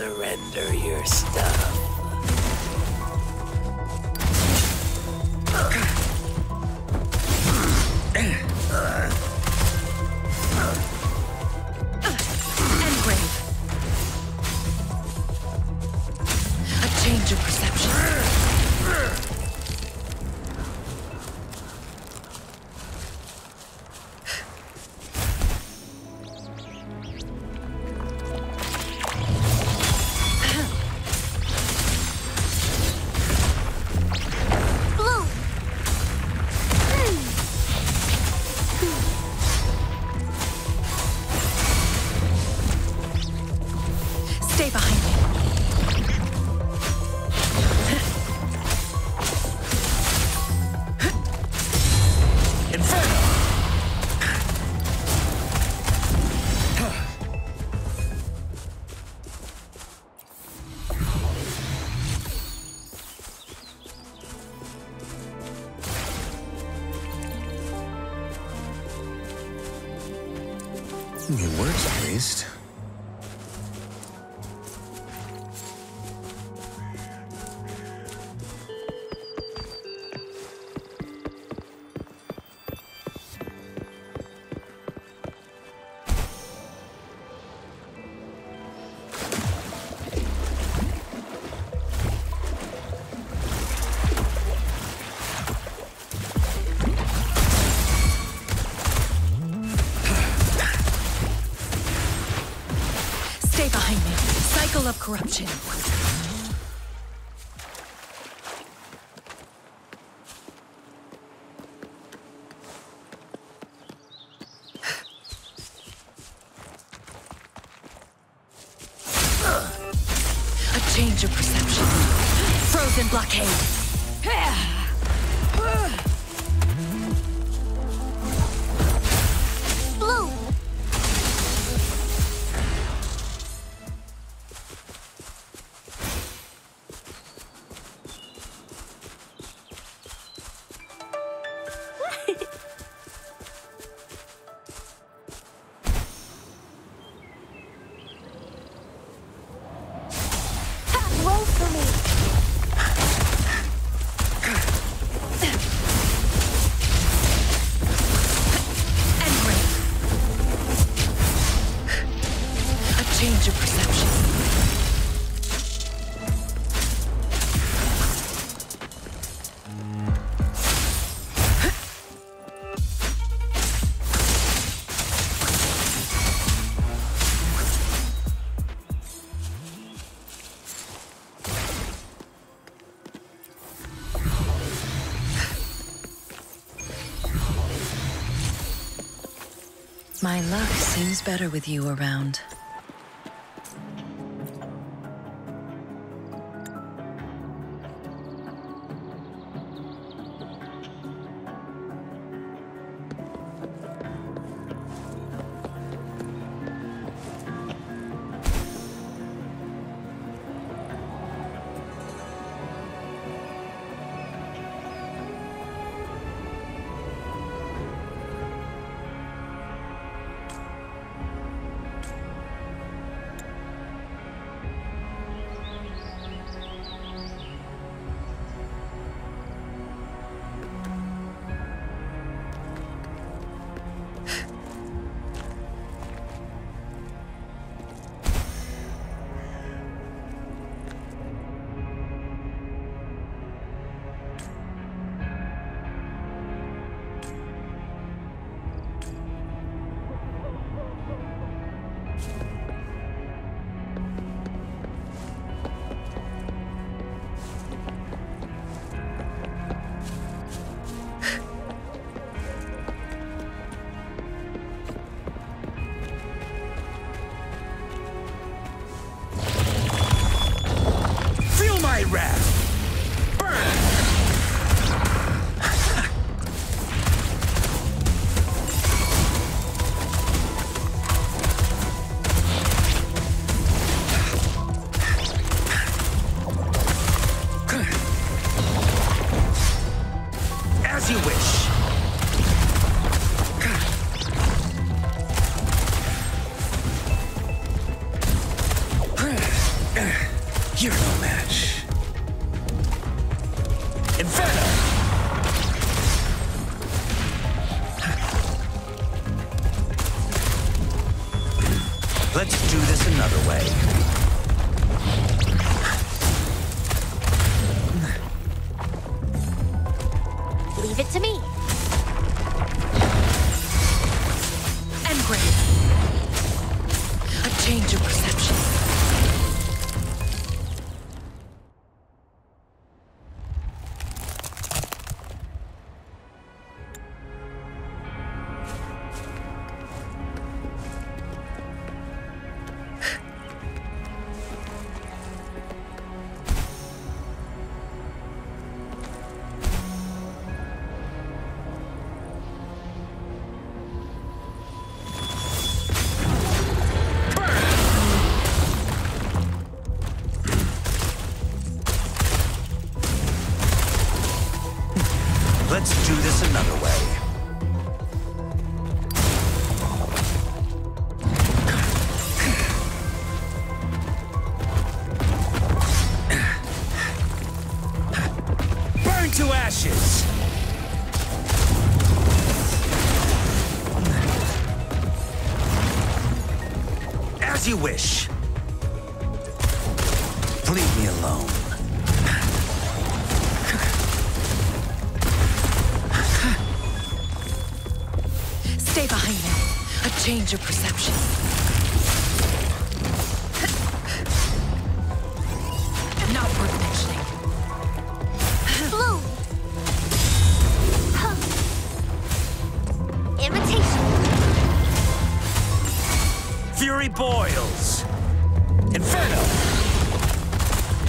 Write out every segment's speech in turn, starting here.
surrender your stuff. It works, at least. Stay behind me. Cycle of corruption. My luck seems better with you around. As you wish. Leave me alone. Stay behind me. A change of perception.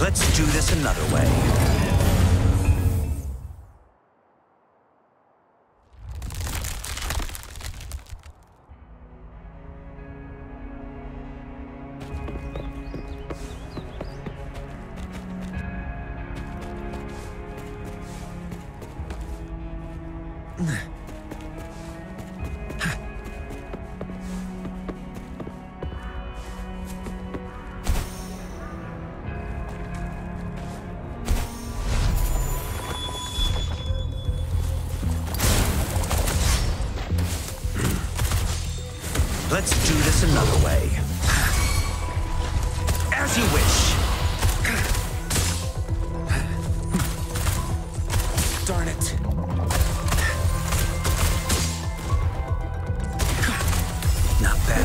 Let's do this another way. Let's do this another way. As you wish. Darn it. Not bad.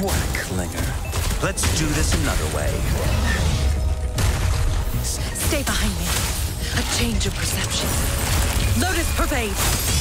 What a clinger. Let's do this another way. Stay behind me. A change of perception. Lotus pervade.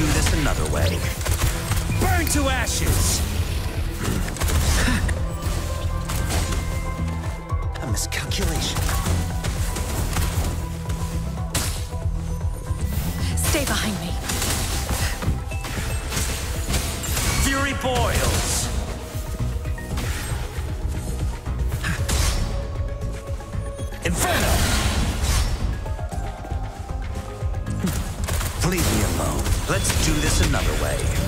do this another way. Burn to ashes! A miscalculation. Stay behind me. Fury boils! Let's do this another way.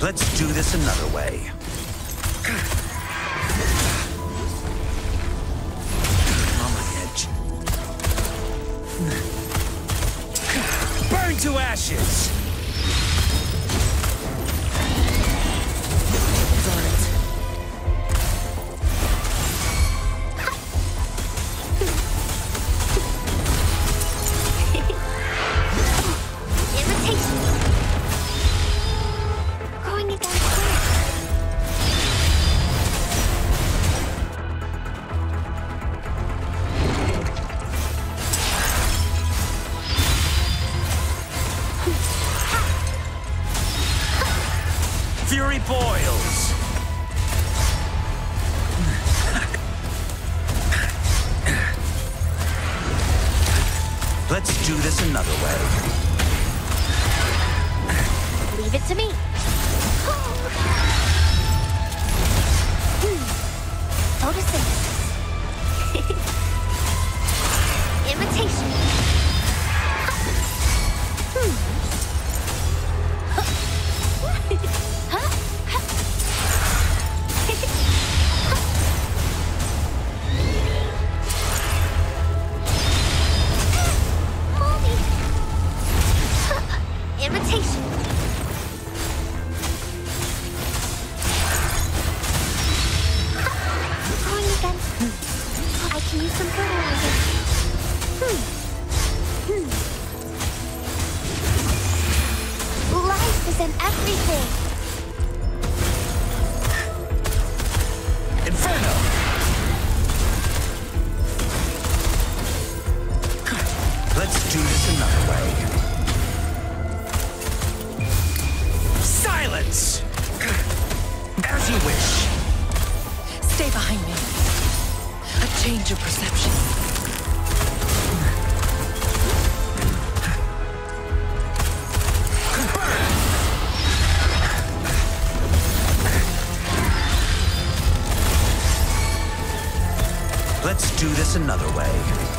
Let's do this another way. On my edge. Burn to ashes! Use some fertilizer. Hmm. Hmm. Life is in everything. Change of perception. Let's do this another way.